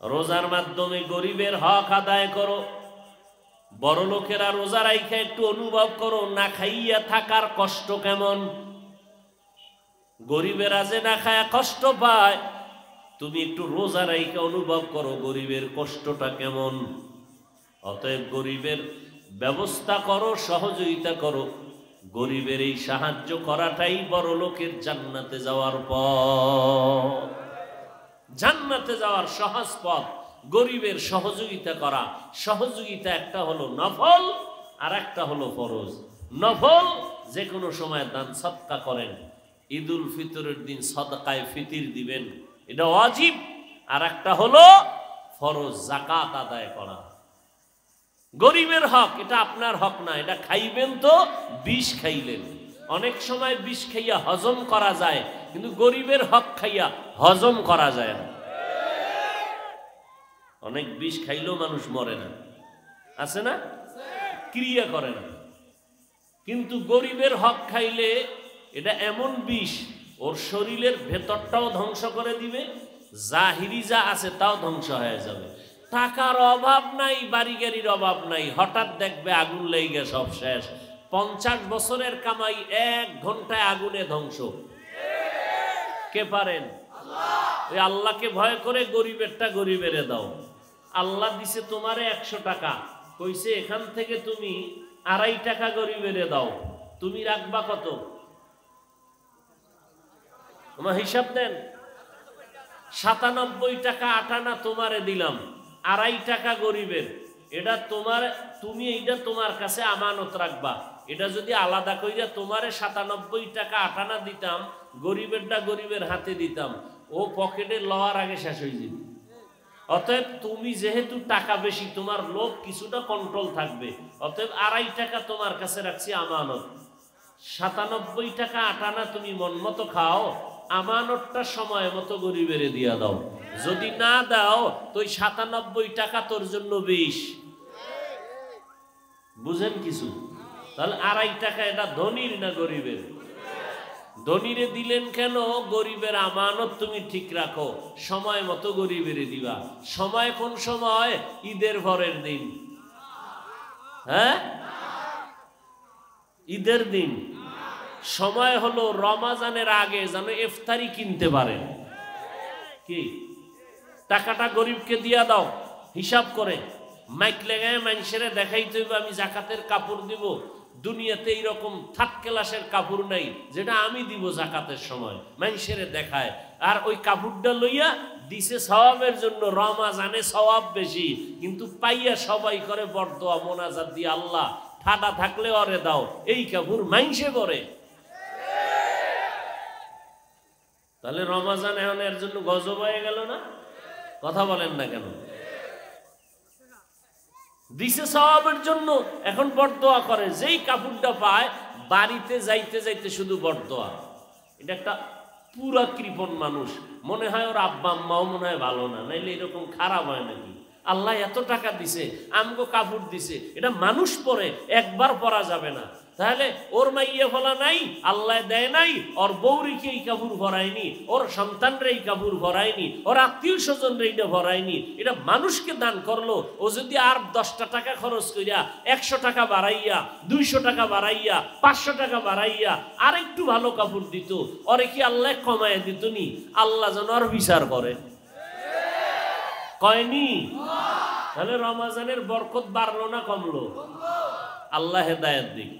রোজার মাধ্যমে গরিবের হক আদায় করো। বড় লোকেরা রোজা রাইখা একটু অনুভব করো, না খাইয়া থাকার কষ্ট কেমন? গরিবেরা যে না খায় কষ্ট পায়, তুমি একটু রোজা রাইখা অনুভব করো গরিবের কষ্টটা কেমন। অতএব গরিবের ব্যবস্থা করো, সহযোগিতা করো। গরিবের এই সাহায্য করাটাই বড় লোকের জান্নাতে যাওয়ার পথ। জান্নাতে যাওয়ার সহজ পথ, গরিবের সহযোগিতা করা। সহযোগিতা একটা হলো নফল, আর একটা হলো ফরজ। নফল যে কোনো সময় দান সৎকা করেন। ঈদুল ফিতরের দিন সদকায় ফিতির দিবেন। এটা অজীব আর একটা হলো ফরজ জাকাত আদায় করা। গরিবের হক, এটা আপনার হক না, এটা খাইবেন তো, বিষ খাইলেন। অনেক সময় বিষ খাইয়া হজম করা যায়, কিন্তু গরিবের হক খাইয়া হজম করা যায় না। অনেক বিষ খাইলেও মানুষ মরে না। আছে না? ক্রিয়া করে না। কিন্তু গরিবের হক খাইলে এটা এমন বিষ, ওর শরীরের ভেতরটাও ধ্বংস করে দিবে, জাহিরি যা আছে তাও ধ্বংস হয়ে যাবে। টাকার অভাব নাই, বাড়ি গাড়ির অভাব নাই, হঠাৎ দেখবে আগুন লেগে সব শেষ। পঞ্চাশ বছরের কামাই এক ঘন্টায় আগুনে ধ্বংস। কে পারেন? ওই আল্লাহকে ভয় করে গরিবেরটা গরিবেরে দাও। আল্লাহ দিছে তোমারে একশো টাকা। কইছে, এখান থেকে তুমি আড়াই টাকা গরিবেরে দাও। তুমি রাখবা কত? তোমার হিসাব দেন, সাতানব্বই টাকা আটানা তোমারে দিলাম, আড়াই টাকা গরিবের। এটা তোমার, তুমি এইটা তোমার কাছে আমানত রাখবা। এটা যদি আলাদা কইরা তোমারে সাতানব্বই টাকা আটানা দিতাম, গরিবেরটা গরিবের হাতে দিতাম, ও পকেটে লওয়ার আগে শেষ হয়ে যেত। অতএব তুমি যেহেতু টাকা বেশি, তোমার লোভ কিছুটা কন্ট্রোল থাকবে। অতএব আড়াই টাকা তোমার কাছে রাখছি আমানত। সাতানব্বই টাকা আটানা তুমি মন মতো খাও, আমানতটা সময় মতো গরিবেরে দিয়া দাও। যদি না দাও, তো সাতানব্বই টাকা তোর জন্য বিষ। বুঝেন কিছু? তাহলে আড়াই টাকা এটা ধনির না গরিবের? ধনীরে দিলেন কেন? গরিবের আমানত তুমি ঠিক রাখো। সময় মতো গরিবেরে দিবা। সময় কোন সময়? ঈদের ভরের দিন। হ্যাঁ? ঈদের দিন। সময় হলো রমাজানের আগে যেন ইফতারি কিনতে পারেন কি? টাকাটা গরিবকে দিয়া দাও, হিসাব করে। মাইক লেগায় মানুষের দেখাইতে হইবে, আমি জাকাতের কাপড় দিব। দুনিয়াতে এইরকম থার্ড ক্লাসের কাপড় নাই, যেটা আমি দিব জাকাতের সময়। মানুষের দেখায়। আর ওই কাপড়টা লইয়া দিছে সওয়াবের জন্য, রমাজানে সওয়াব বেশি। কিন্তু পাইয়া সবাই করে বরদোয়া, মোনাজাত দিয়ে আল্লাহ, ঠাডা থাকলে অরে দাও, এই কাপড় মাইনসে করে তাহলে রমাজান এখন এর জন্য গজব হয়ে গেল না? কথা বলেন না কেন? দিছে স্বভাবের জন্য, এখন বরদোয়া করে। যেই কাপড়টা পায়, বাড়িতে যাইতে যাইতে শুধু বরদোয়া। এটা একটা পুরা কৃপণ মানুষ। মনে হয় ওর আব্বা আম্মাও মনে হয় ভালো না, নাইলে এরকম খারাপ হয় নাকি? আল্লাহ এত টাকা দিছে, আমগো কাপড় দিছে। এটা মানুষ পরে একবার পরা যাবে না। তাহলে ওর মাইয়া ফলা নাই, আল্লাহ দেয় নাই, ওর বৌরিকে এই কাপড় ভরায়নি, ওর সন্তানরা এই কাপড় ভরায়নি, ওর আত্মীয় স্বজনরা এইটা ভরায়নি। এটা মানুষকে দান করল, ও যদি আর দশটা টাকা খরচ করিয়া একশো টাকা বাড়াইয়া, দুইশো টাকা বাড়াইয়া, পাঁচশো টাকা বাড়াইয়া আর একটু ভালো কাপড় দিত, ওরে কি আল্লাহ কমায় দিত নি? আল্লাহ যেন আর বিচার করে। কয়নি তাহলে রমাজানের বরকত বাড়লো না কমলো? আল্লাহ হেদায়ত দিক।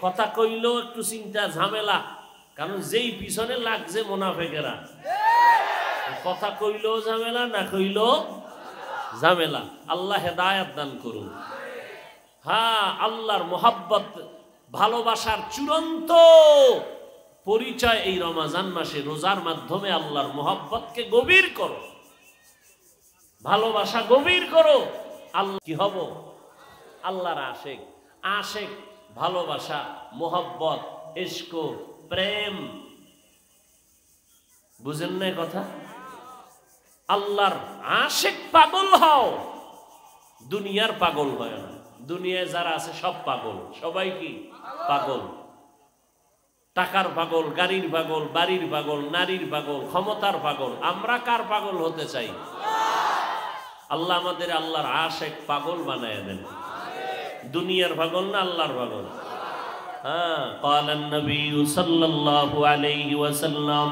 কথা কইলেও একটু চিন্তা, ঝামেলা। কারণ যেই পিছনে লাগছে মোনাফেকেরা। কথা কইলেও ঝামেলা, না কইলেও ঝামেলা। আল্লাহ হেদায়ত দান করুন। হ্যাঁ আল্লাহর মোহাব্বত, ভালোবাসার চূড়ান্ত পরিচয় এই রমাজান মাসে। রোজার মাধ্যমে আল্লাহর মোহাব্বতকে গভীর করো। ভালোবাসা গভীর করো। আল্লাহ কি হব? আল্লাহর আশেক। আশেক ভালোবাসা, মোহব্বত ইস্ক প্রেম। বুঝেন না কথা? আল্লাহর আশেক পাগল হও। দুনিয়ার পাগল হয় না। দুনিয়ায় যারা আছে সব পাগল। সবাই কি? পাগল। টাকার পাগল, গাড়ির পাগল, বাড়ির পাগল, নারীর পাগল, ক্ষমতার পাগল। আমরা কার পাগল হতে চাই? আল্লাহ আমাদের আল্লাহর আশেক পাগল বানায় দেন। দুনিয়ার পাগল না আল্লাহর পাগল হ্যাঁ قال النبي صلى الله عليه وسلم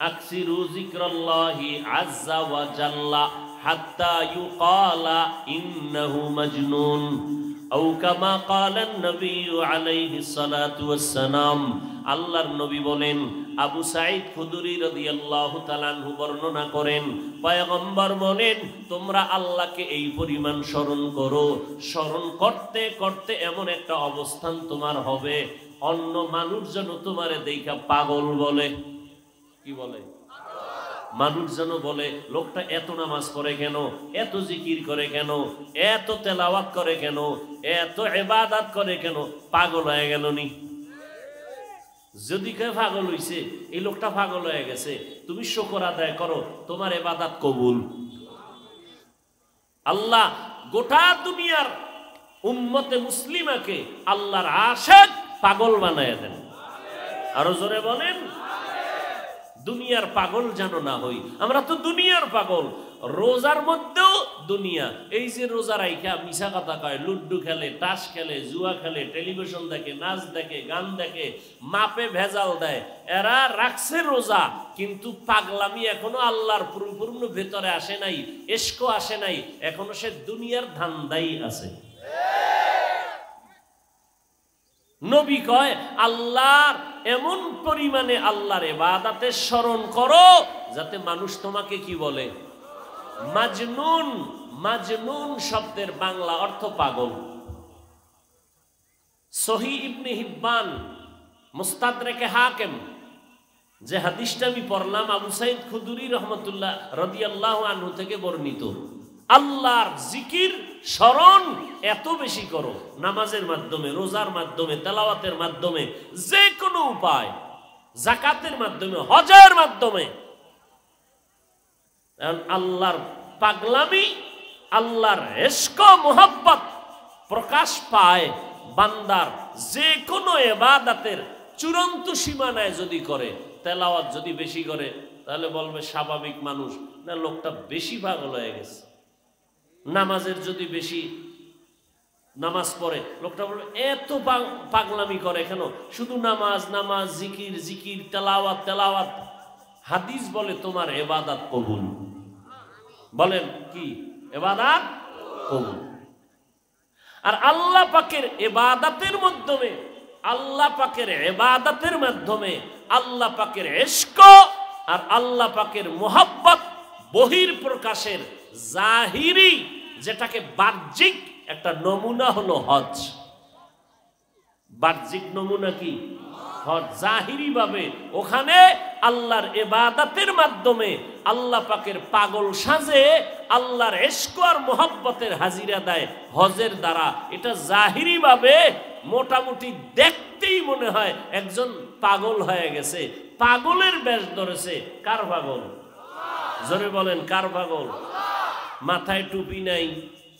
أكثروا ذكر الله عز وجل حتى يقال إنه مجنون আও কামা কালান নবী আলাইহি সালাতু ওয়াসসালাম। আল্লাহর নবী বলেন, আবু সাঈদ খুদুরি রাদিয়াল্লাহু তাআলাহু বর্ণনা করেন, পয়গম্বর বলেন, তোমরা আল্লাহকে এই পরিমাণ স্মরণ করো। স্মরণ করতে করতে এমন একটা অবস্থান তোমার হবে। অন্য মানুষ যেন তোমারে দেখা পাগল বলে। কি বলে? মানুষ যেন বলে, লোকটা এত নামাজ পড়ে কেন? এত জিকির করে কেন? এত তেলাওয়াত করে কেন? এত এবাদাত করে কেন? পাগল হয়ে গেল নি? যদি কে পাগল হইছে, এই লোকটা পাগল হয়ে গেছে, তুমি শকর আদায় করো, তোমার এবাদাত কবুল। আল্লাহ গোটা দুনিয়ার উম্মতে মুসলিমাকে আল্লাহর আশেক পাগল বানায় দেন। আরও জোরে বলেন দুনিয়ার পাগল যেন না হই। আমরা তো দুনিয়ার পাগল। রোজার মধ্যেও দুনিয়া। এই যে রোজা রাইখা মিশা কথা কয়, লুড্ডু খেলে, তাস খেলে, জুয়া খেলে, টেলিভিশন দেখে, নাচ দেখে, গান দেখে, মাপে ভেজাল দেয়। এরা রাখছে রোজা, কিন্তু পাগলামি এখনও আল্লাহর পরিপূর্ণ ভেতরে আসে নাই এসকো আসে নাই। এখনও সে দুনিয়ার ধান্দাই আছে। নবী কয়, আল্লাহর এমন পরিমাণে আল্লাহর এবাদাতে স্মরণ করো, যাতে মানুষ তোমাকে কি বলে? মাজনুন মাজনুন শব্দের বাংলা অর্থ পাগল। সহি ইবনে হিব্বান, মুস্তাদরেকে হাকেম, যে হাদিসটা আমি পড়লাম, আবু সাইদ খুদুরি রহমতুল্লাহ রদিয়াল্লাহ আনহু থেকে বর্ণিত। আল্লাহর জিকির স্মরণ এত বেশি করো। নামাজের মাধ্যমে, রোজার মাধ্যমে, তেলাওয়াতের মাধ্যমে, যে কোনো উপায় জাকাতের মাধ্যমে, হজের মাধ্যমে। আল্লাহর পাগলামি, আল্লাহর এস্ক মোহাব্বত প্রকাশ পায় বান্দার যে কোনো এবাদাতের চূড়ান্ত সীমানায় যদি করে, তেলাওয়াত যদি বেশি করে, তাহলে বলবে স্বাভাবিক মানুষ, না, লোকটা বেশি পাগল হয়ে গেছে। নামাজের যদি বেশি নামাজ পড়ে, লোকটা বলবে, এত পাগলামি করে কেন? শুধু নামাজ নামাজ, জিকির জিকির, তেলাওয়াত তেলাওয়াত। হাদিস বলে তোমার এবাদাত কবুল। বলেন কি? এবাদাত কবুল। আর আল্লাহ পাকের এবাদাতের মাধ্যমে, আল্লাহ পাকের এবাদাতের মাধ্যমে আল্লাহ পাকের এস্ক আর আল্লাহ পাকের মোহাব্বত বহির প্রকাশের জাহিরি, যেটাকে বাহ্যিক একটা নমুনা হলো হজ। বাহ্যিক নমুনা কি? ওখানে আল্লাহর মাধ্যমে আল্লাহ পাকের পাগল সাজে আল্লাহর হাজিরা দেয় হজের দ্বারা। এটা জাহিরি ভাবে মোটামুটি দেখতেই মনে হয় একজন পাগল হয়ে গেছে। পাগলের বেশ ধরেছে। কার পাগল? জোরে বলেন, কার পাগল? মাথায় টুপি নাই,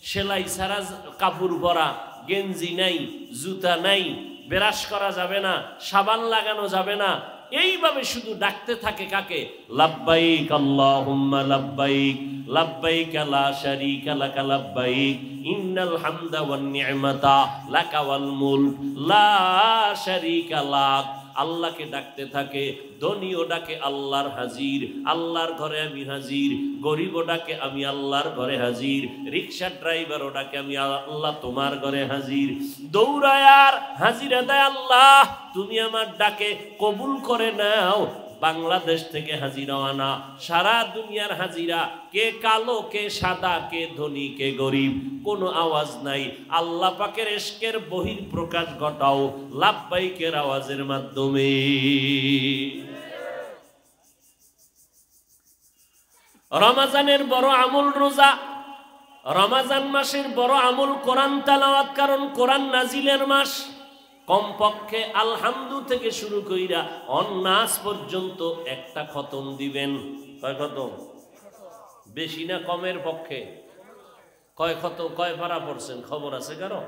সেলাই ছাড়া কাপড় পরা গেঞ্জি নাই, জুতা নাই বেরাস করা যাবে না, সাবান লাগানো যাবে না। এইভাবে শুধু ডাকতে থাকে কাকে? লাব্বাইক আল্লাহ লাব্বাইক। লাব্বাইক লা শারীকা লাকা লাব্বাইক, ইন্নাল হামদা ওয়ান নি'মাতা লাকা ওয়াল মুলক। লা শারীকা লাক আল্লাহকে ডাকতে থাকে, ধনীও ডাকে আল্লাহর হাজির, আল্লাহর ঘরে আমি হাজির, গরিবও ডাকে আমি আল্লাহর ঘরে হাজির রিক্সার ড্রাইভারও ডাকে আমি আল্লাহ তোমার ঘরে হাজির। দৌড়ায়ার হাজিরা দেয় আল্লাহ, তুমি আমার ডাকে কবুল করে নাও বাংলাদেশ থেকে হাজিরা আনা সারা দুনিয়ার হাজিরা, কে কালো, কে সাদা, কে ধনী, কে গরিব, কোনো আওয়াজ নাই। আল্লাহ পাকের এসকের বহির প্রকাশ ঘটাও লাভবাইকের আওয়াজের মাধ্যমে। রমাজানের বড় আমল রোজা, রমাজান মাসের বড় আমল কোরআন তালাওয়াত, কারণ কোরআন নাজিলের মাস। কমপক্ষে আলহামদু থেকে শুরু কইরা অন্নাস পর্যন্ত একটা খতম দিবেন। কয় খতম? বেশি না কমের পক্ষে? কয় খত কয় পারা পড়ছেন? খবর আছে কারও?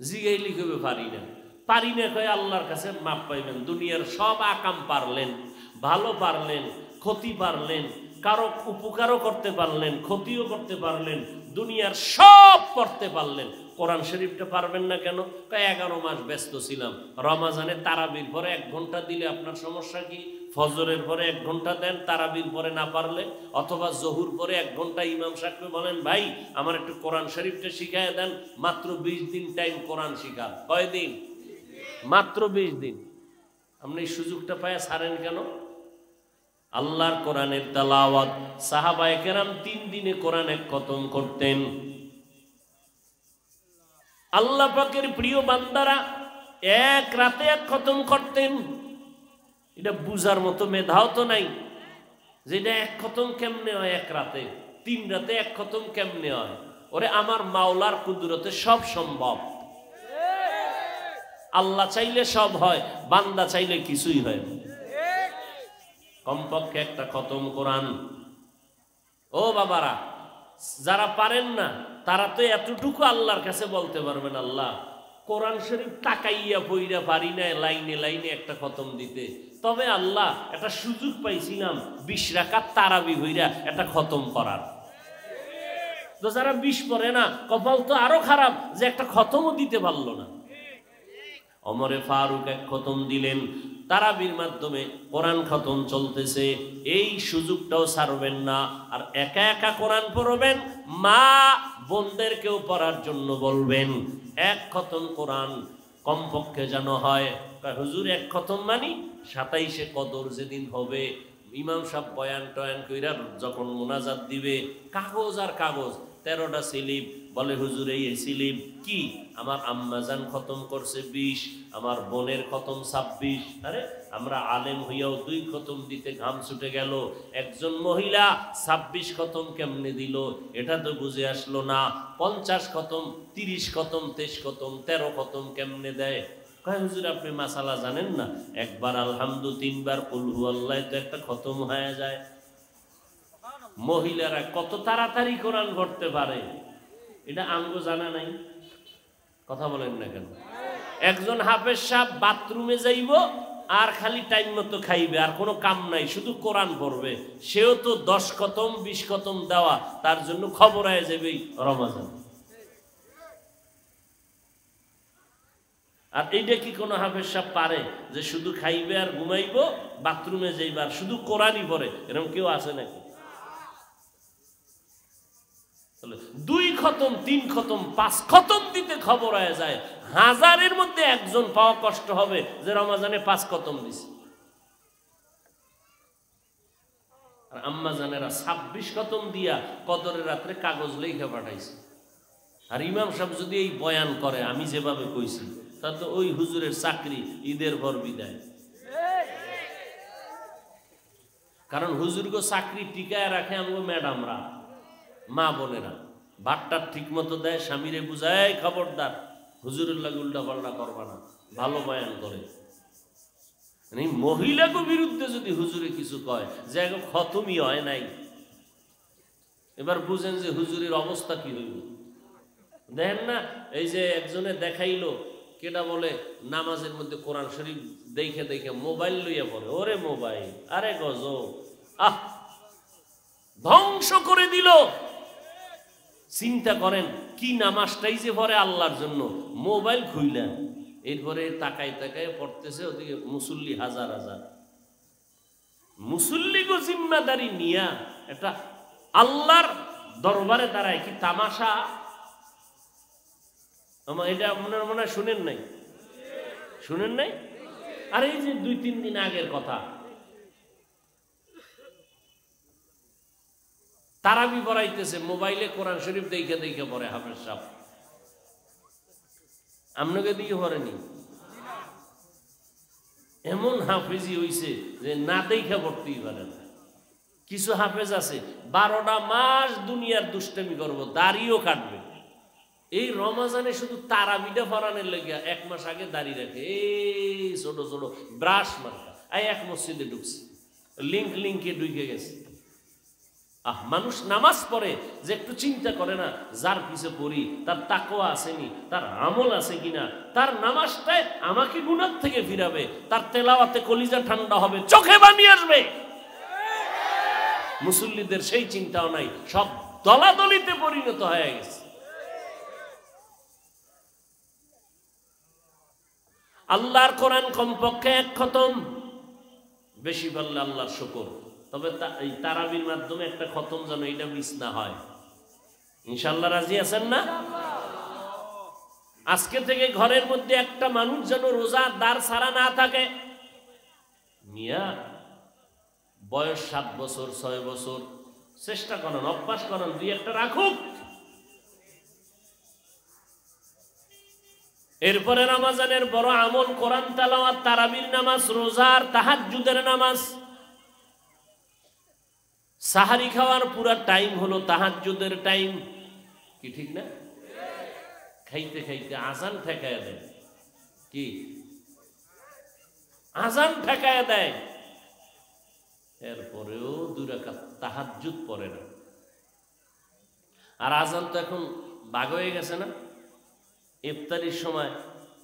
জিগাই লিখবে পারি না। পারি না কয় আল্লাহর কাছে মাপ পাইবেন। দুনিয়ার সব আকাম পারলেন, ভালো পারলেন, ক্ষতি পারলেন, কারও উপকারও করতে পারলেন, ক্ষতিও করতে পারলেন, দুনিয়ার সব করতে পারলেন। কোরআন শরীফটা পারবেন না কেন? এগারো মাস ব্যস্ত ছিলাম। রমাজানে তারাবির পরে এক ঘণ্টা দিলে আপনার সমস্যা কি? ফজরের পরে এক ঘণ্টা দেন, তারাবির পরে না পারলে? অথবা জহুর পরে এক ঘণ্টা ইমাম সাহেবকে বলেন, ভাই, আমার একটু কোরআন শরীফটা শিখাই দেন, মাত্র বিশ দিন টাইম কোরআন শিখা কয় দিন? মাত্র বিশ দিন। আপনি এই সুযোগটা পায় ছাড়েন কেন? আল্লাহর কোরআনের তালাওয়াত। সাহাবায়ে কেরাম তিন দিনে কোরআন এক খতম করতেন। আল্লাহ পাকের প্রিয় বান্দারা এক রাতে এক খতম করতেন। এটা বুঝার মতো মেধাও তো নাই যেটা এক খতম কেমনে হয় এক রাতে? তিন রাতে এক খতম কেমনে হয়? ওরে আমার মাওলার কুদরতে সব সম্ভব। আল্লাহ চাইলে সব হয়, বান্দা চাইলে কিছুই হয় কমপক্ষে একটা খতম কোরআন। ও বাবারা, যারা পারেন না তারা তো এতটুকু আল্লাহর কাছে বলতে পারবেন আল্লাহ। কোরআন শরীফ তাকাইয়া বইরা পারি না লাইনে লাইনে একটা খতম দিতে। তবে আল্লাহ একটা সুযোগ পাইছিলাম, বিশ রাখার তারাবি হইরা একটা খতম করার। তো যারা বিষ পরে না, কপাল তো আরও খারাপ যে একটা খতমও দিতে পারল না। অমরে ফারুক এক খতম দিলেন। তারাবির মাধ্যমে কোরআন খতম চলতেছে। এই সুযোগটাও ছাড়বেন না। আর একা একা কোরআন পড়বেন, মা বোনদেরকেও পড়ার জন্য বলবেন, এক খতম কোরআন কমপক্ষে যেন হয়। হুজুর, এক খতম মানি? সাতাইশে কদর যেদিন হবে, ইমাম সাহেব বয়ান টয়ান কইরা যখন মোনাজাত দিবে, কাগজ আর কাগজ। তেরোটা স্লিপ বলে, হুজুর, এই স্লিপ কি? আমার আম্মাজান খতম করছে বিশ, আমার বোনের খতম ছাব্বিশ। আরে, আমরা আলেম হইয়াও দুই খতম দিতে ঘাম ছুটে গেল। একজন মহিলা ছাব্বিশ খতম কেমনে দিল? এটা তো বুঝে আসলো না। পঞ্চাশ খতম, তিরিশ খতম, তেইশ খতম, তেরো খতম কেমনে দেয়? কয়, হুজুর, আপনি মাসালা জানেন না? একবার আলহামদু, তিনবার কুলহু আল্লাহ তো একটা খতম হয়ে যায়। মহিলারা কত তাড়াতাড়ি কোরআন পড়তে পারে? এটা আঙ্গ জানা নাই। কথা বলেন না কেন? একজন হাফেজ সাহেব বাথরুমে যাইব, আর খালি টাইম মতো খাইবে, আর কোনো কাম নাই, শুধু কোরআন পড়বে। সেও তো দশ কতম বিশ কতম দেওয়া, তার জন্য খবর আয় যাবেই রমাজান। আর এইটা কি কোনো হাফেজ সাহেব পারে যে শুধু খাইবে আর ঘুমাইবো, বাথরুমে যাইবে আর শুধু কোরআনই পড়ে? এরকম কেউ আছে নাকি তাহলে দুই খতম, তিন খতম, পাঁচ খতম দিতে খবর হয়ে যায়। হাজারের মধ্যে একজন পাওয়া কষ্ট হবে যে রমাজানে পাঁচ খতম দিছে। আর ছাব্বিশ খতম দিয়া কদরের রাত্রে কাগজ লেখা পাঠাইছে। আর ইমাম সাহেব যদি এই বয়ান করে, আমি যেভাবে কইছি তা তো ওই হুজুরের চাকরি, ঈদের ভর বিদায়। কারণ হুজুরগো চাকরি টিকায় রাখে আমগো ম্যাডামরা। মা বোনেরা ভাতটা ঠিক মতো দেয়, স্বামীরে বুঝায়, খবরদার। হুজুরের লাগে উল্টা পাল্টা করবা না, ভালো বয়ান করে। মানে মহিলাকে বিরুদ্ধে যদি হুজুরে কিছু কয়, যে এখন খতমই হয় নাই। এবার বুঝেন যে হুজুরের অবস্থা কি হইব দেখেন না, এই যে একজনে দেখাইলো কেটা বলে, নামাজের মধ্যে কোরআন শরীফ দেখে দেখে মোবাইল লইয়া পড়ে, ওরে মোবাইল, আরে গজ আহ! ধ্বংস করে দিল। চিন্তা করেন, কি নামাজটাই যে পরে আল্লাহর জন্য। মোবাইল খুইলেন। এরপরে তাকাই তাকাই পড়তেছে ওদিকে মুসল্লি হাজার হাজার। মুসল্লি গো জিম্মাদারি নিয়া এটা আল্লাহর দরবারে দাঁড়ায়, কি তামাশা? আমার এটা মনে মনে হয় শুনেন নাই? শুনেন নাই? আর এই যে দুই তিন দিন আগের কথা। তারাবি পড়াইতেছে, মোবাইলে কোরআন শরীফ দেখে দেখে পড়ে, হাফেজ সাহ আপনাকে দিকে পড়েনি এমন হাফেজি হইছে যে না দেখে পড়তেই পারে না। কিছু হাফেজ আছে, বারোটা মাস দুনিয়ার দুষ্টামি করব, দাড়িও কাটবে। এই রমাজানে শুধু তারাবিটা ফরানের লেগে এক মাস আগে দাঁড়িয়ে রাখে। এই ছোট ছোট ব্রাশ মার্কা। এই এক মসজিদে ঢুকছে। লিঙ্ক, লিঙ্কে ঢুকে গেছে। আহ, মানুষ নামাজ পড়ে, যে একটু চিন্তা করে না, যার পিছে পড়ি, তার তাকোয়া আসেনি তার আমল আছে কিনা, তার নামাজটায় আমাকে গুণার থেকে ফিরাবে, তার তেলাওয়াতে কলিজা ঠান্ডা হবে, চোখে বানিয়ে আসবে। মুসল্লিদের সেই চিন্তাও নাই, সব দলাদলিতে পরিণত হয়ে গেছে। আল্লাহর কোরআন কমপক্ষে এক খতম, বেশি পারলে আল্লাহর শুকর। তবে এই তারাবির মাধ্যমে একটা খতম যেন এটা মিস না হয়। ইনশাল্লাহ রাজি আছেন না? আজকে থেকে ঘরের মধ্যে একটা মানুষ যেন রোজা দ্বার ছাড়া না থাকে। মিয়া, বয়স সাত বছর, ছয় বছর, চেষ্টা করেন, অভ্যাস করেন, দুই একটা রাখুক। এরপরে রমাজানের বড় আমল কোরআন তালাওয়াত, তারাবির নামাজ, রোজার তাহাজ্জুদের নামাজ। সাহারি খাওয়ার পুরা টাইম হলো তাহাজ্জুদের টাইম। কি ঠিক না? খাইতে খাইতে আজান ঠেকায় দেয়। কি? আজান ঠেকায় দেয়। এরপরেও দুই রাকাত তাহাজ্জুদ পড়ে না। আর আজান তো এখন বাগ হয়ে গেছে না? ইফতারির সময়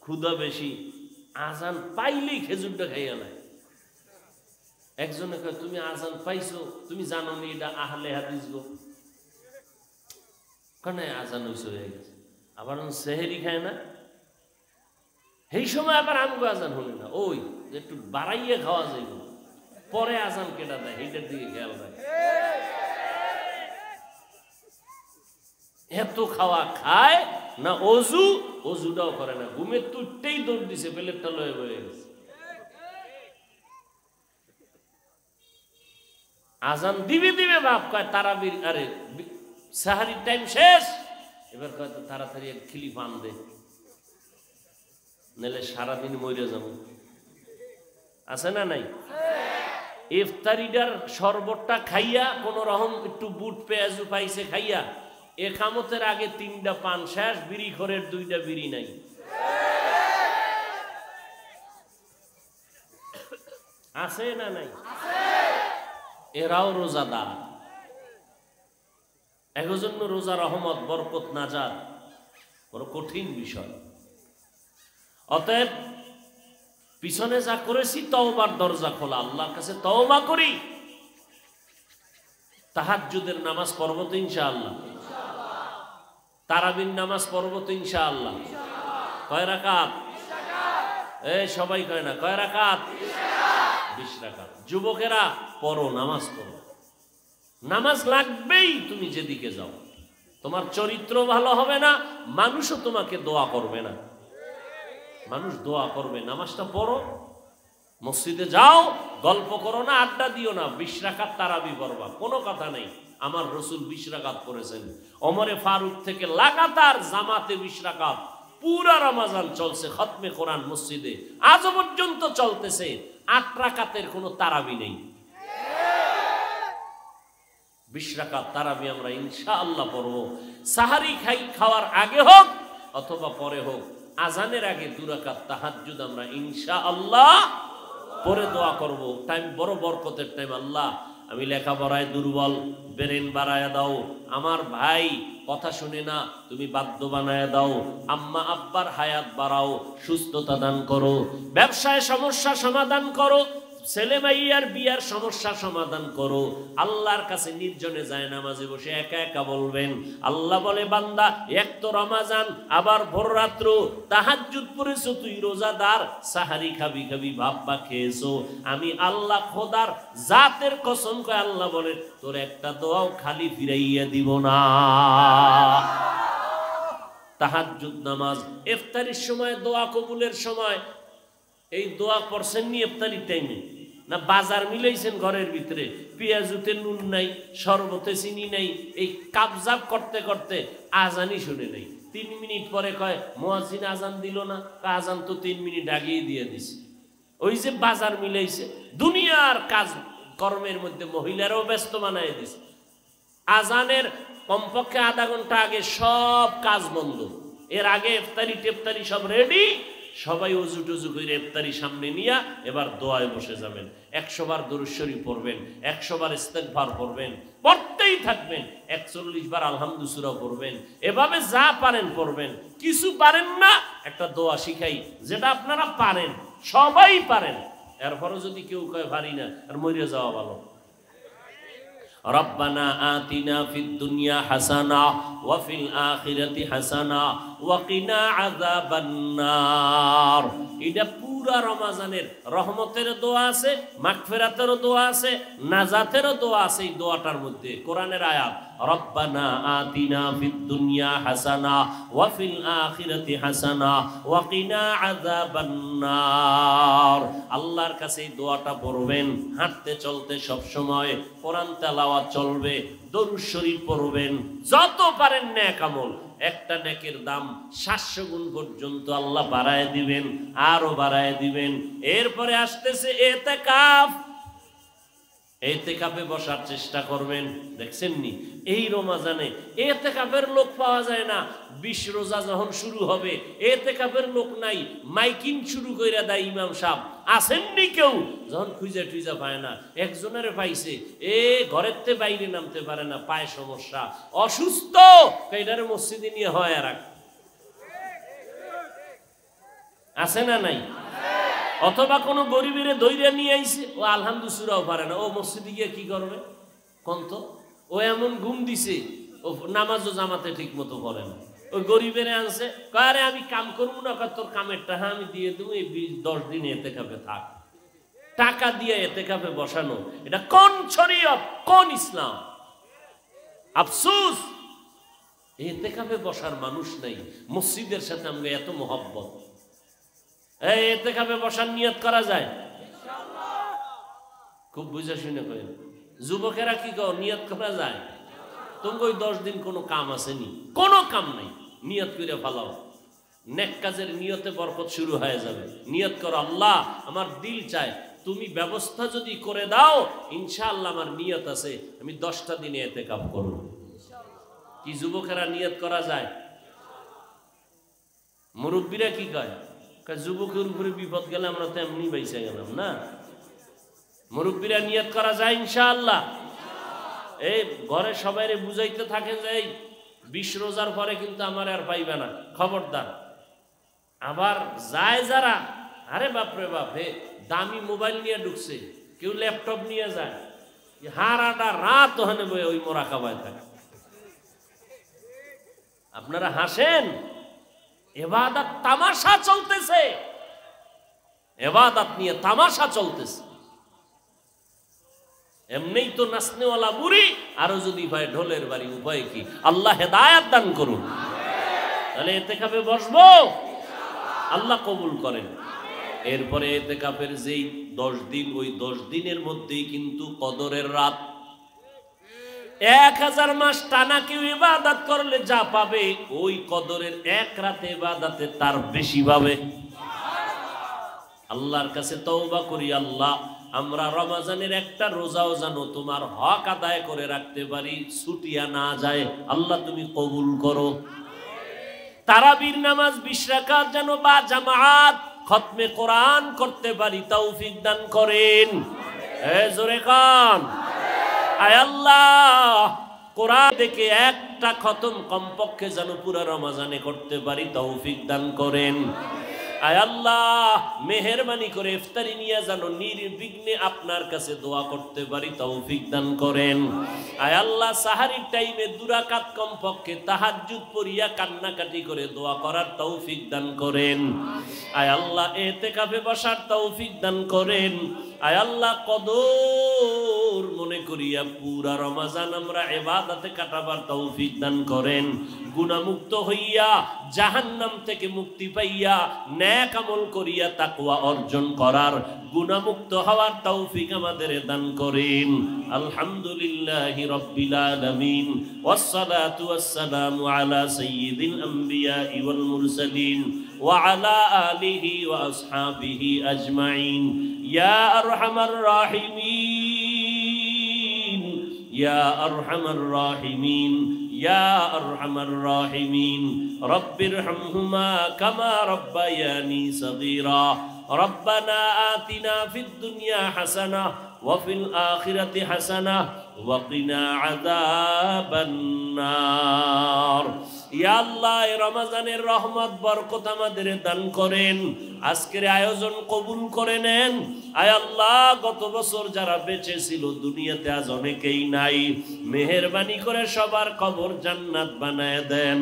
ক্ষুদা বেশি, আজান পাইলেই খেজুরটা খাইয়া নেয়। একজনে কয়, তুমি আজান পাইছো, তুমি জানো নি এটা আহলে হাদিস গো? কানে আজান হইছে, হয়ে গেছে। আবার সেহেরি খায় না। সেই সময় আবার আমগো আজান হলে না। ওই একটু বাড়াইয়ে খাওয়া যাইব পরে আজান কেটা দেয়? এইটার দিকে খেয়াল রাখে। এত খাওয়া খায় না, অজু, অজুটাও করে না। ঘুমের তুটতেই দৌড় দিছে, প্লেটটা লয়ে বয়ে গেছে। আজান দিবে দিবে বাপ কয়, তারাবির, আরে সাহারির টাইম শেষ। এবার কয় তাড়াতাড়ি এক খিলি পান দে নাহলে সারাদিন মরে যাব। আছে না নাই? ইফতারিটার শরবতটা খাইয়া, কোন রকম একটু বুট, পেঁয়াজু, পাইছে খাইয়া একামতের আগে তিনটা পান শেষ, বিড়ি খরের দুইটা বিড়ি নাই। আছে না নাই? এরাও রোজাদার। একজন্য রোজা রহমত, বরকত নাজাদ বড় কঠিন বিষয়। অতএব পিছনে যা করেছি, তওবার দরজা খোলা, আল্লাহর কাছে তওবা করি। তাহাজ্জুদের নামাজ পড়ব তো ইনশাআল্লাহ। তারাবিন নামাজ পড়ব তো ইনশাআল্লাহ। কয় রাকাত? এ সবাই কয় না, কয় রাকাত? বিশ রাকাত। যুবকেরা পড়ো, নামাজ পড়ো। নামাজ লাগবেই তুমি যেদিকে যাও। তোমার চরিত্র ভালো হবে না, মানুষও তোমাকে দোয়া করবে না। মানুষ দোয়া করবে, নামাজটা পড়ো। মসজিদে যাও, গল্প করো না, আড্ডা দিও না, বিশ রাকাত তারাবি পড়বা। কোনো কথা নেই। আমার রসুল বিশ রাকাত করেছেন অমরে ফারুক থেকে লাগাতার জামাতে বিশ রাকাত। পুরা রমাজান চলছে খতমে কোরআন মসজিদে। আজও পর্যন্ত চলতেছে। আট রাকাতের কোনো তারাবি নেই। বিশ রাকাত তারাবি আমরা ইনশা আল্লাহ পড়ব। সাহারি খাই খাওয়ার আগে হোক অথবা পরে হোক, আজানের আগে দুরাকাত তাহাজ্জুদ আমরা ইনশা আল্লাহ পরে দোয়া করব। টাইম বড় বরকতের টাইম, আল্লাহ আমি লেখাপড়ায় দুর্বল, ব্রেন বাড়ায় দাও। আমার ভাই কথা শুনে না, তুমি বাদ্য বানায় দাও। আম্মা, আব্বার হায়াত বাড়াও, সুস্থতা দান করো। ব্যবসায় সমস্যা সমাধান করো। ছেলে মাইয়ার বিয়ার সমস্যা সমাধান করো। আল্লাহর কাছে নির্জনে যায় নামাজে বসে একা একা বলবেন। আল্লাহ বলে, বান্দা, এক তো রমাজান, আবার ভোর রাত্র তাহাজ্জুদ পড়েছো, তুই রোজাদার, সাহারি খাবি খাবি ভাববা খেয়েছো। আমি আল্লাহ খোদার জাতের কসম কয় আল্লাহ বলে, তোর একটা দোয়াও খালি ফিরাইয়া দিব না। তাহাজ্জুদ নামাজ, ইফতারির সময়, দোয়া কবুলের সময়, এই দোয়া পড়ছেন নি ইফতারির টাইমে না বাজার মিলাইছেন ঘরের ভিতরে? পেঁয়াজুতে নুন নাই, শরবতে চিনি নাই, এই কাবজাব করতে করতে আজানই শুনে নাই। তিন মিনিট পরে কয় মোয়াজিন আজান দিল না? আজান তো তিন মিনিট আগেই দিয়ে দিছে। ওই যে বাজার মিলাইছে, দুনিয়ার কাজ কর্মের মধ্যে মহিলারাও ব্যস্ত বানায় দিছে। আজানের কমপক্ষে আধা ঘণ্টা আগে সব কাজ বন্ধ। এর আগে ইফতারি টেফতারি সব রেডি সবাই উজু টুজু করে ইফতারি সামনে নিয়ে এবার দোয়ায় বসে যাবেন একশো বার দরুশ্বরী পড়বেন একশো বার ইস্তেকভার পড়বেন পড়তেই থাকবেন একচল্লিশ বার আলহামদুসুরা পড়বেন এভাবে যা পারেন পড়বেন কিছু পারেন না একটা দোয়া শিখাই যেটা আপনারা পারেন সবাই পারেন এরপরও যদি কেউ কয় পারি না আর মরিয়া যাওয়া ভালো ربنا آتنا في الدنيا حسنة وفي الآخرة حسنة ওয়াকিনা এটা পুরা রমাজানের রহমতের দোয়া আছে মাগফিরাতেরও দোয়া আছে নাজাতেরও দোয়া আছে এই দোয়াটার মধ্যে। কোরআনের আয়াত হাসানা হাসানা আল্লাহর কাছে দোয়াটা পড়বেন, হাঁটতে চলতে সব সময় কোরআন তেলাওয়াত চলবে, দরুদ শরীফ পড়বেন, যত পারেন ন্যাকামল একটা নেকের দাম সাতশো গুণ পর্যন্ত আল্লাহ বাড়ায় দিবেন আরও বাড়ায় দিবেন। এরপরে আসতেছে এতে কাপ এতে কাপে বসার চেষ্টা করবেন দেখছেন নি এই রমাজানে এতে কাপের লোক পাওয়া যায় না। বিশ রোজা যখন শুরু হবে এতে কাপের লোক নাই। মাইকিং শুরু করে দেয় ইমাম সাহ আসেননি কেউ। যখন খুঁজে টুইজা পায় না, একজনের পাইছে, এ ঘরের তে বাইরে নামতে পারে না, পায় সমস্যা। অসুস্থ! এটারে মসজিদে নিয়ে হয় আর আছে না নাই? অথবা কোনো গরিবের দৈরে নিয়ে আইছে, ও আলহামদু সুরাও পারে না। ও মসজিদে গিয়ে কি করবে? কন্ত, ও এমন ঘুম দিছে, ও নামাজও জামাতে ঠিক মতো পড়ে না। ওই গরিবের আনছে কারে আমি কাম করব না। তোর কামের টাকা আমি দিয়ে দেবো, এই বিশ, দশ দিন এতে কাপে থাক। টাকা দিয়ে এতে কাপে বসানো, এটা কোন শরীয়ত, কোন ইসলাম? আফসুস! এতে কাপে বসার মানুষ নাই। মসজিদের সাথে আমরা এত মহব্বত। এই, এতে কাপে বসার নিয়ত করা যায়? খুব বুঝে শুনে করেন যুবকেরা কি কও, নিয়ত করা যায়? তোমাকে ওই দশ দিন কোনো কাম আসেনি। কোনো কাম নাই। নিয়ত করে ফালাও। নেক কাজের নিয়তে বরকত শুরু হয়ে যাবে। নিয়ত করো, আল্লাহ আমার দিল চায়। তুমি ব্যবস্থা যদি করে দাও, ইনশাআল্লাহ আমার নিয়ত আছে। আমি দশটা দিনে এতে কাপ করব। কি যুবকেরা নিয়ত করা যায়? মুরব্বীরা কি কয়? যুবকের উপরে বিপদ গেলে আমরা তো এমনি বাইসে গেলাম, না? মুরব্বীরা নিয়ত করা যায় ইনশাআল্লাহ। এই ঘরে সবাই বুঝাইতে থাকে যে এই বিশ রোজার পরে কিন্তু আমার আর পাইবে না। খবরদার। আবার যায় যারা, আরে বাপরে বাপ, হে, দামি মোবাইল নিয়ে ঢুকছে, কেউ ল্যাপটপ নিয়ে যায় হারাটা রাত ওখানে বয়ে ওই মোরা খাবায় থাকে। আপনারা হাসেন? এবাদাত তামাশা চলতেছে। এবাদাত নিয়ে তামাশা চলতেছে। এমনিই তো নাচনেওয়ালা বুড়ি, আরও যদি ভাই ঢোলের বাড়ি উপায় কি? আল্লাহ হেদায়াত দান করুন। তাহলে এতে কাপে বসবো? আল্লাহ কবুল করেন। এরপরে এতে কাপের যেই দশ দিন, ওই দশ দিনের মধ্যেই কিন্তু কদরের রাত। এক হাজার মাস টানা কেউ ইবাদত করলে যা পাবে, ওই কদরের এক রাতে ইবাদতে তার বেশি পাবে। আল্লাহর কাছে তওবা করি, আল্লাহ আমরা রমাজানের একটা রোজাও জানো তোমার হক আদায় করে রাখতে পারি, ছুটিয়া না যায়। আল্লাহ তুমি কবুল করো। তারাবির নামাজ বিশ রাকাত যেন বা জামাত খতমে কোরআন করতে পারি, তৌফিক দান করেন। জোরে আল্লাহ দেখে একটা খতম কমপক্ষে যেন পুরা রমাজানে করতে পারি, তৌফিক দান করেন। আয় আল্লাহ, মেহরবানি করে ইফতারি নিয়ে যেন নির্বিঘ্নে আপনার কাছে দোয়া করতে পারি, তৌফিক দান করেন। আয় আল্লাহ, সাহারির টাইমে দুরাকাত কমপক্ষে তাহাজ্জুদ পড়িয়া কান্নাকাটি করে দোয়া করার তৌফিক দান করেন। আয় আল্লাহ এতে কাপে বসার তৌফিক দান করেন। আয় আল্লাহ, কদর মনে করিয়া পুরা রমাজান আমরা এবাদাতে কাটাবার তৌফিক দান করেন। গুণামুক্ত হইয়া, জাহান্নাম থেকে মুক্তি পাইয়া নেক আমল করিয়া তাকুয়া অর্জন করার গুণামুক্ত হওয়ার তৌফিক আমাদের দান করেন। আলহামদুলিল্লাহ রব্বিল আলামিন। ওয়াসসালাতু ওয়াসসালামু আলা সাইয়্যিদিল আমবিয়া ওয়াল মুরসালিন। ওয়া আলা আলিহি ওয়া আসহাবিহি আজমাইন। ইয়া আরহামার রাহিমিন। ইয়া আরহামার রাহিমিন। يا أرحم الراحمين. رب ارحمهما كما ربياني صغيرا. ربنا آتنا في الدنيا حسنة وفي الآخرة حسنة وقنا عذاب النار. আল্লাহ রমাজানের রহমত, বরকত আমাদের দান করেন। আজকের আয়োজন কবুল করে নেন। আয় আল্লাহ, গত বছর যারা বেঁচে ছিল দুনিয়াতে আজ অনেকেই নাই। মেহেরবানি করে সবার কবর জান্নাত বানায় দেন।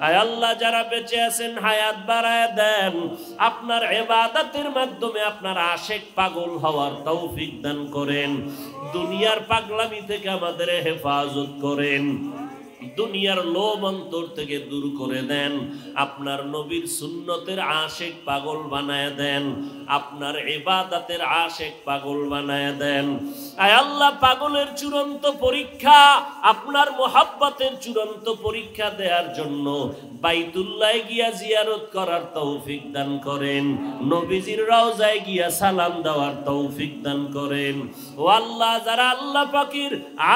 আয় আল্লাহ, যারা বেঁচে আছেন, হায়াত বাড়ায় দেন। আপনার এবাদাতের মাধ্যমে আপনার আশেক পাগল হওয়ার তৌফিক দান করেন। দুনিয়ার পাগলামি থেকে আমাদের হেফাজত করেন। দুনিয়ার লোভ অন্তর থেকে দূর করে দেন। আপনার নবীর সুন্নতের আশেক পাগল বানায় দেন। আপনার এবাদাতের আশেক পাগল বানায় দেন। আয় আল্লাহ, পাগলের চূড়ান্ত পরীক্ষা, আপনার মোহাব্বতের চূড়ান্ত পরীক্ষা দেওয়ার জন্য বাইতুল্লাহ গিয়া জিয়ারত করার তৌফিক দান করেন। নবীজির রওজায় গিয়া সালাম দেওয়ার তৌফিক দান করেন। ও আল্লাহ, যারা আল্লাহ পাকির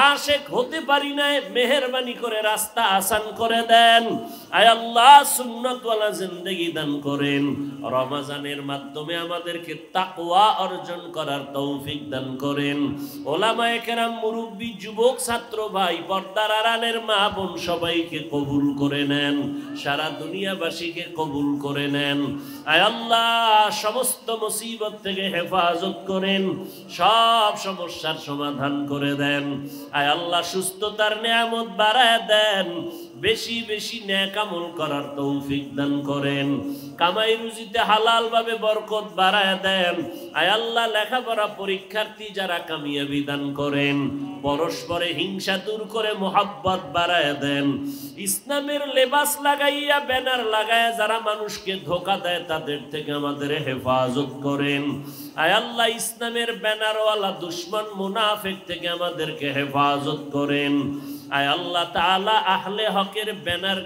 আশেক হতে পারি নাই, মেহরবানি করে রাস্তা আসান করে দেন। আয় আল্লাহ, সুন্নতওয়ালা জিন্দেগি দান করেন। রমাজানের মাধ্যমে আমাদেরকে তাকওয়া অর্জন করার তৌফিক দান করেন। ওলামায়ে কেরাম, মুরব্বী, যুবক, ছাত্র ভাই, পর্দার আড়ালের মা বোন সবাইকে কবুল করে নেন। সারা দুনিয়াবাসীকে কবুল করে নেন। আয় আল্লাহ, সমস্ত মুসিবত থেকে হেফাজত করেন। সব সমস্যার সমাধান করে দেন। আয় আল্লাহ, সুস্থতার নিয়ামত বাড়ায় দেন, বেশি বেশি ন্যাক আমল করার তৌফিক দান করেন। কামাই রুজিতে হালাল ভাবে বরকত বাড়ায় দেন। আয় আল্লাহ, লেখাপড়া পরীক্ষার্থী যারা কামিয়াবি দান করেন, পরস্পরে হিংসা দূর করে মোহাব্বত বাড়ায় দেন। ইসলামের লেবাস লাগাইয়া ব্যানার লাগায় যারা মানুষকে ধোকা দেয়, তাদের থেকে আমাদের হেফাজত করেন। আয় আল্লাহ, ইসলামের ব্যানারওয়ালা দুশ্মন, মুনাফেক থেকে আমাদেরকে হেফাজত করেন। আয় আল্লাহ তাআলা আহলে হকের ব্যানার